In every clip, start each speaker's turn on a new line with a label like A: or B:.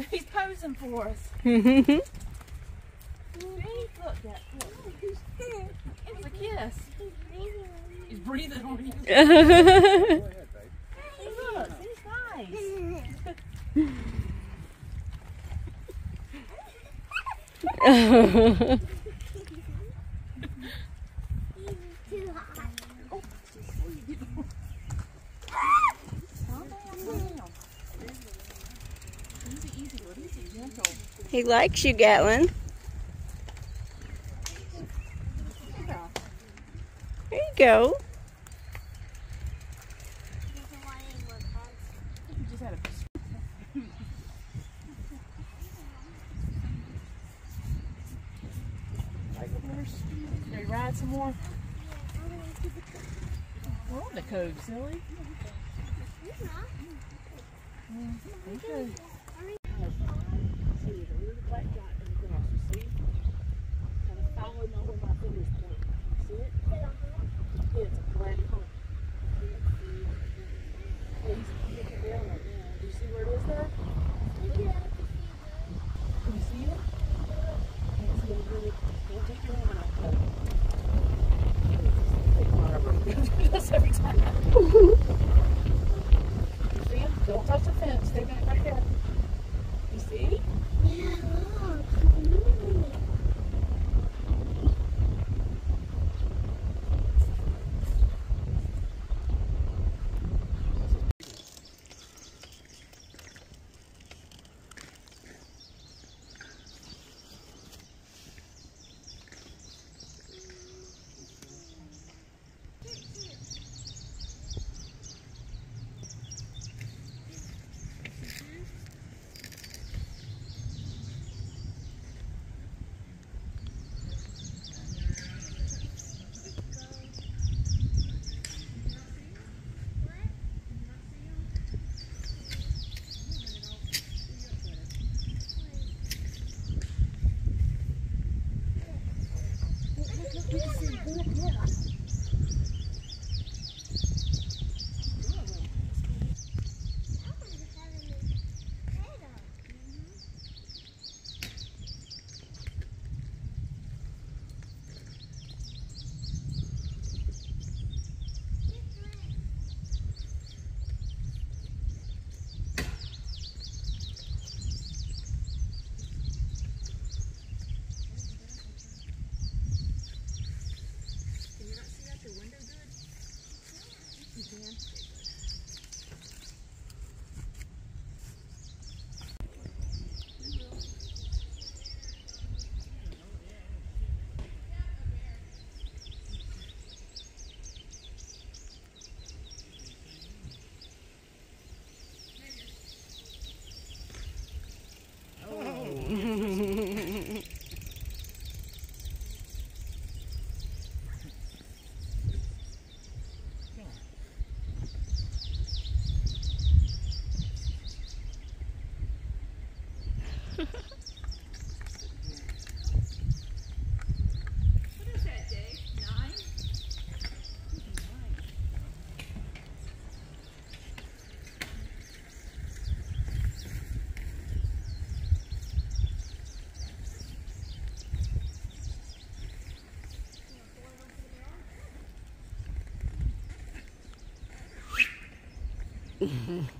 A: He's posing for us. Look, It's a kiss. He's breathing on you. hey, look, he's nice.
B: He likes you, Gatlin. There you go.
A: Ready to ride some more? We're on the cove, silly. Mm -hmm. Okay.
C: Mm-hmm.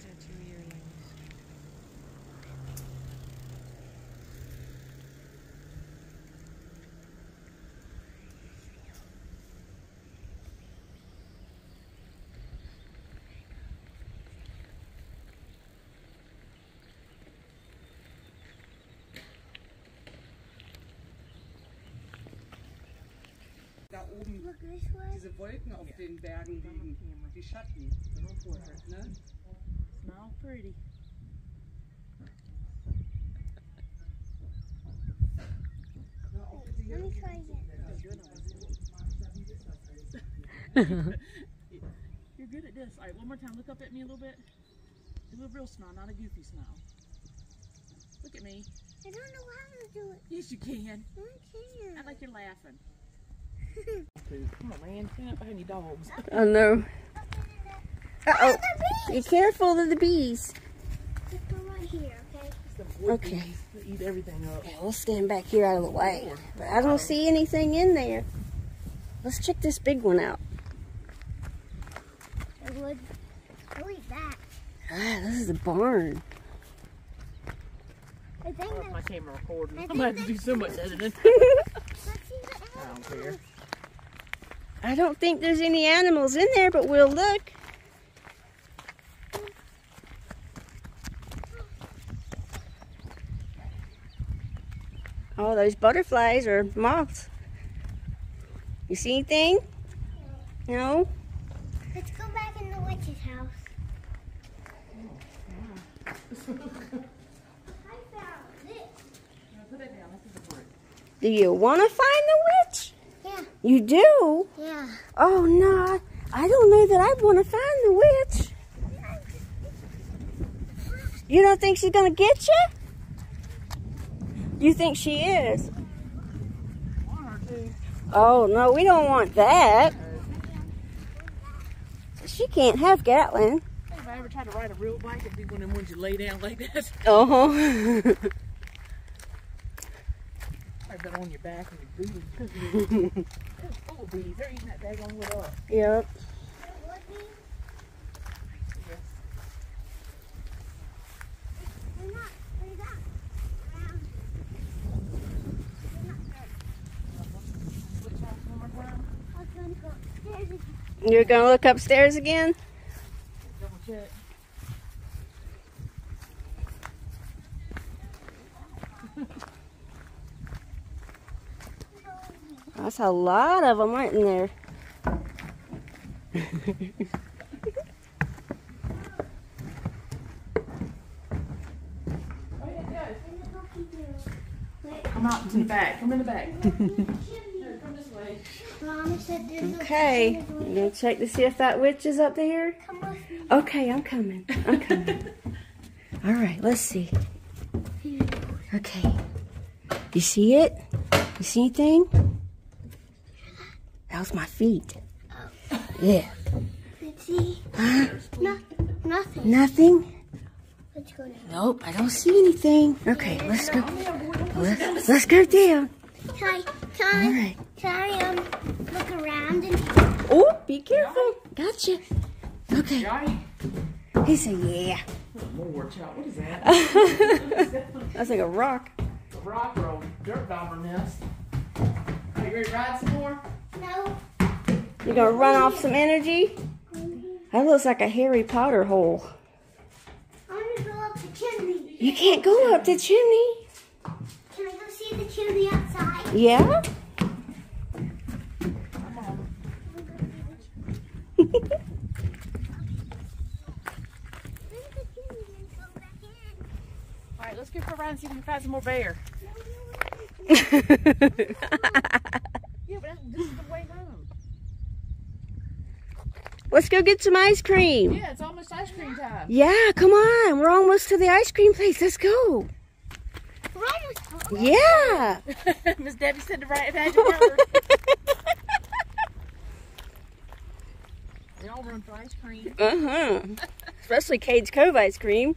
C: These are two yearlings.
D: da oben diese Wolken auf den Bergen liegen, die Schatten. Ne?
A: Smell pretty.
E: Let me try again.
A: You're good at this. All right, one more time. Look up at me a little bit. Do a real smile, not a goofy smile. Look at me.
E: I don't know how to do it.
A: Yes, you can.
E: I can't.
A: like you're laughing. Come on, man. Stand up behind your dogs.
B: Oh no. Uh oh. Be careful of the bees.
E: Right here, okay?
B: Okay.
A: They eat everything up.
B: Yeah, we'll stand back here out of the way. But I don't see anything in there. Let's check this big one out.
E: I would. I'll that.
B: Ah, this is a barn.
E: I think
A: Oh, my
E: that's,
A: camera recording.
E: I
A: I'm gonna have to do so much editing.
E: let's see the
A: I don't care.
B: I don't think there's any animals in there, but we'll look. Oh, those butterflies or moths. You see anything? No?
E: Let's go back in the witch's house. I found this.
A: Put it down. This is a.
B: Do you want to find the witch?
E: Yeah,
B: You do?
E: yeah.
B: Oh, no. I don't know that I want to find the witch. You don't think she's going to get you? You think she is?
A: One or two.
B: Oh, no, we don't want that. She can't have Gatlin.
A: If I ever try to ride a real bike, it'd be one of them ones you lay down like that.
B: Uh huh.
A: I've got on your back and your booty. Full of bees. They're eating that daggone wood up.
B: yep.
E: It would be. They're not. They're not. Around. They're not good.
A: Switch house one more time.
E: I was gonna go upstairs again.
B: You're going to look upstairs again?
A: Double check.
B: That's a lot of them, aren't there?
A: Come out to the back. Come in the back.
E: Mom said there's a
B: Okay.
E: there's a-
B: You going to check to see if that witch is up there?
E: Come with me.
B: Okay, I'm coming. I'm coming. All right, let's see. Okay. You see it? You see anything? That was my feet. Oh. Yeah.
E: Let's see.
B: Huh?
E: No, nothing.
B: Nothing?
E: Let's go now.
B: Nope, I don't see anything. Okay, let's go. Let's, let's go down.
E: Can I,
B: All
E: can I,
B: right.
E: Can I um, look around and
B: Oh, be careful. Gotcha. Okay.
A: Johnny.
B: He said, yeah.
A: More child. What is that?
B: That's like a rock.
A: a rock or a dirt dauber nest. Are you ready to ride some more?
E: no?
B: You gonna run off some energy? That looks like a Harry Potter hole. You can't go up the chimney.
E: Can I go see the chimney outside?
B: Yeah?
E: Where's the chimney? Then go back in.
A: All right, let's go for a ride and see if we can find some more bear.
B: yeah,
A: but that's, this is the way home.
B: Let's go get some ice cream.
A: Yeah, it's almost ice cream time.
B: Yeah, come on. We're almost to the ice cream place. Let's go.
E: Right.
B: Yeah.
A: Miss Debbie said the right magic word. They all run for ice cream.
B: Uh huh. Especially Cades Cove ice cream.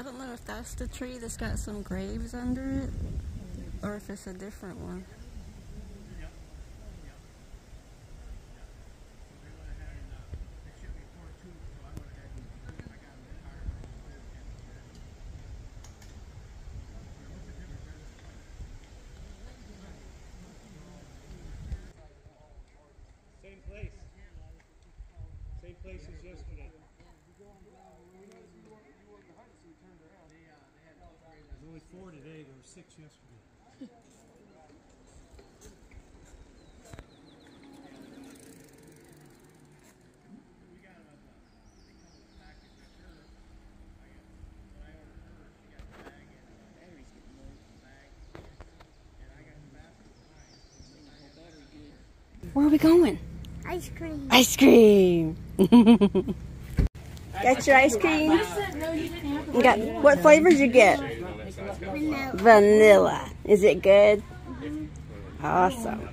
B: I don't know if that's the tree that's got some graves under it or if it's a different one.
F: Same place. Same place as yesterday. There's only four today, there were six yesterday.
B: Where are we going?
E: Ice cream.
B: Ice cream. Got your ice cream?
A: No, you didn't have to.
B: You got what flavors you get?
E: Vanilla.
B: Vanilla. Is it good? Awesome.